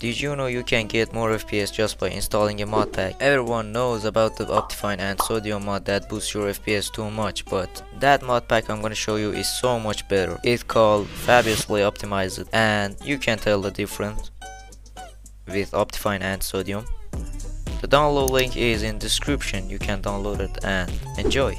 Did you know you can get more FPS just by installing a mod pack? Everyone knows about the Optifine and Sodium mod that boosts your FPS too much, but that mod pack I'm gonna show you is so much better. It's called Fabulously Optimized and you can tell the difference with Optifine and Sodium. The download link is in description, you can download it and enjoy.